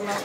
Hindi,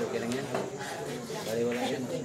okay lang yan. Bali wala yan. Ay,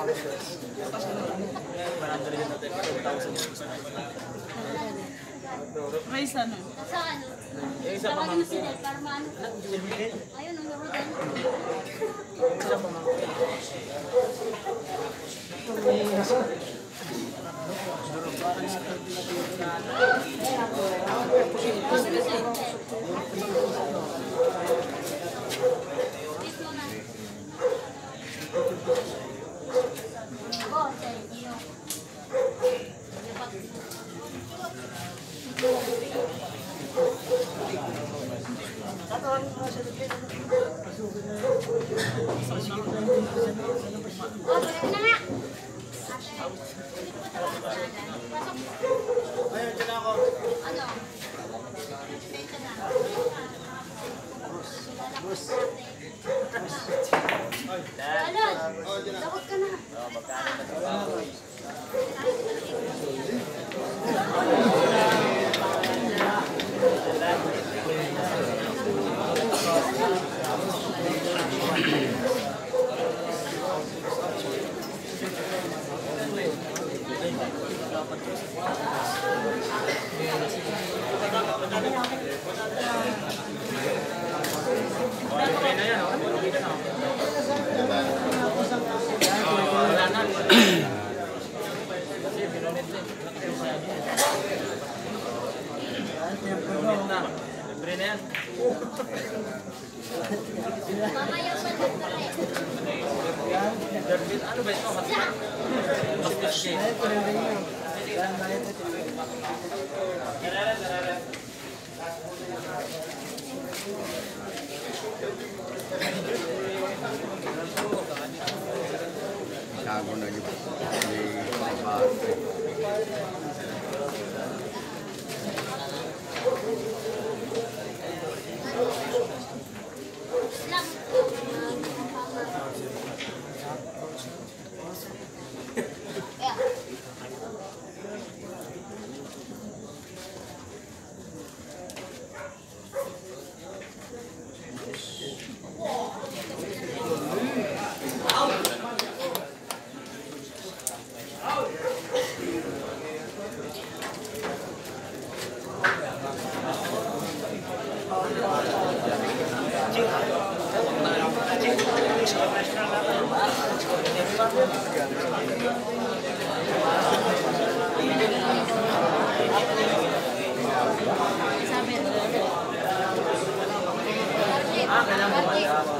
May isa nun. Sa ano? Yung isa pa mang... Para maano? Ayun, ang Rodel. Yung isa pa mang... Yung isa pa mang... Bus. Bus. Ay, takot ka na. Oh, magkano ka sa baboy? Yan. Mamaya pa lang ka rin. Ano ba Yes. なんか。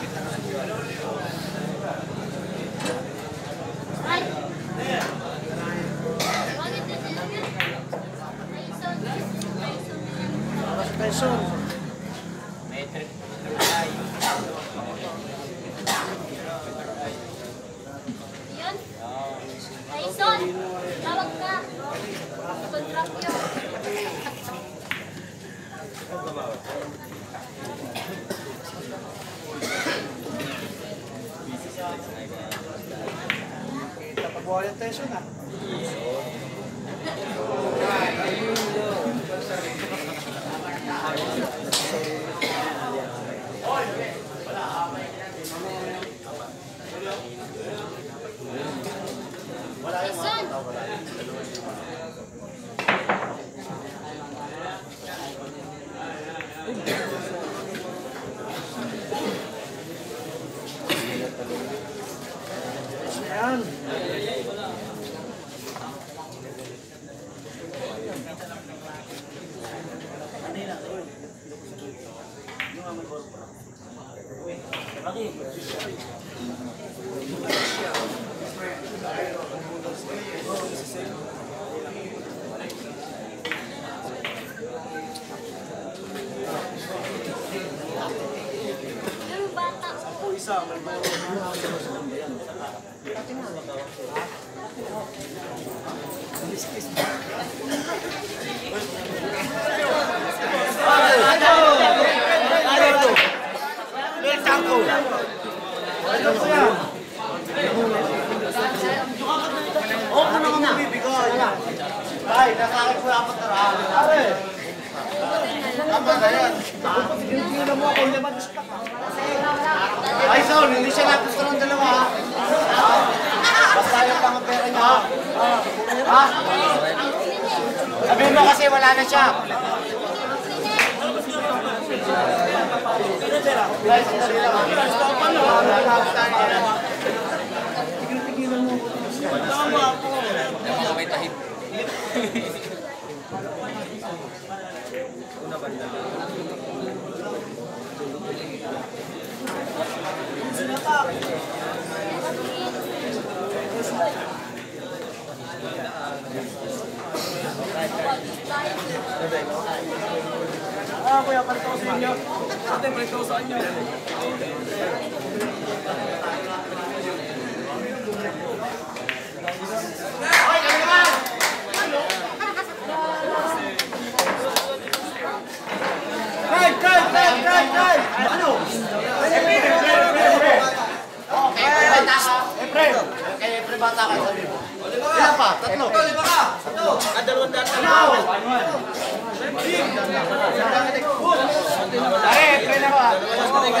di ba? hora até jogar. Blanco. Huwag mo naman mabibigay. Tay, nasa akin po dapat taraan. Pare! Tama na yan. Pagpapagin mo ako, hindi ba gusto ka? Ay, Saul, hindi siya lapis ko ng dalawa. Basta yung pang pera niya. Ha? Sabihin mo kasi wala na siya. Ah, kuya, palit ako sa inyo. Ate, palit ako sa inyo. Kay, kay, kay, kay, kay! Ano? Efren, Efren, Efren! Oh, kay Efren bata ka. Efren! Kay Efren bata ka, sabi mo. Ilan pa? Tatlo. Lima ka. Tatlo. Ah, dalawang daan. Ano? Efren ako ah. Patay ka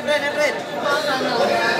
Efren, Efren.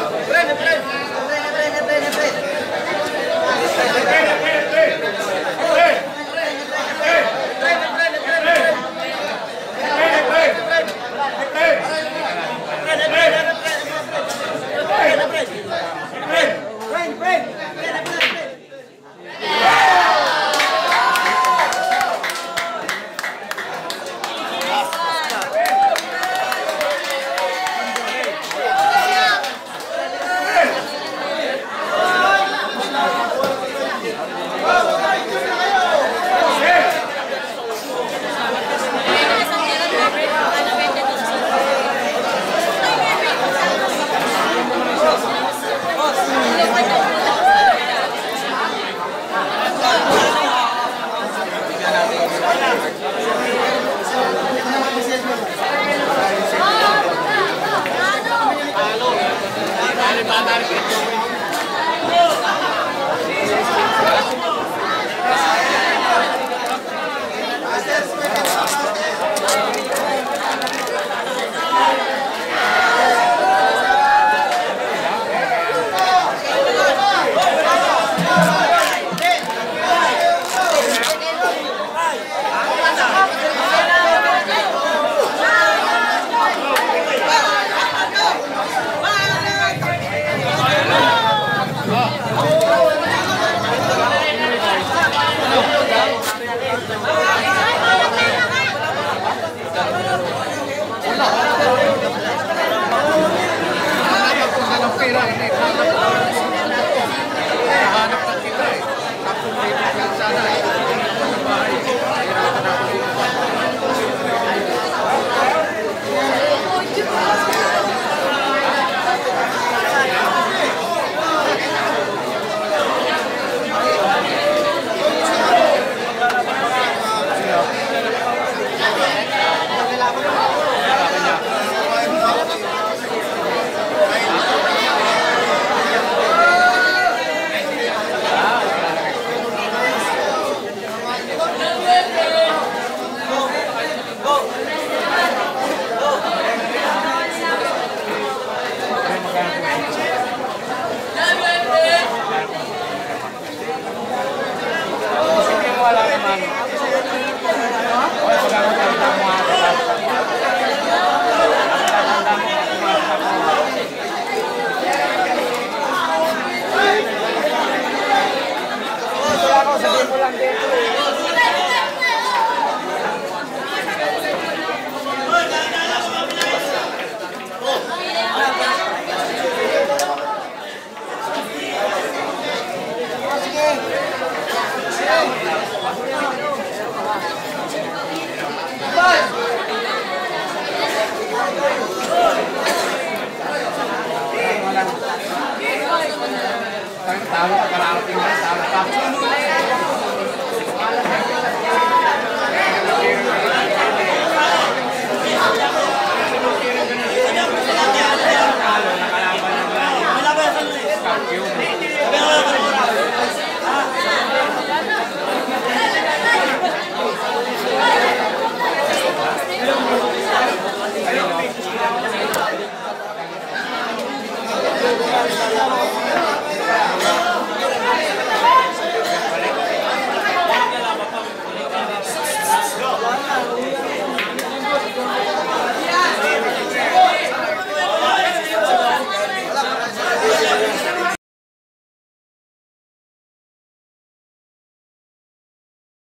Talo ka, kalarating na, talo ka.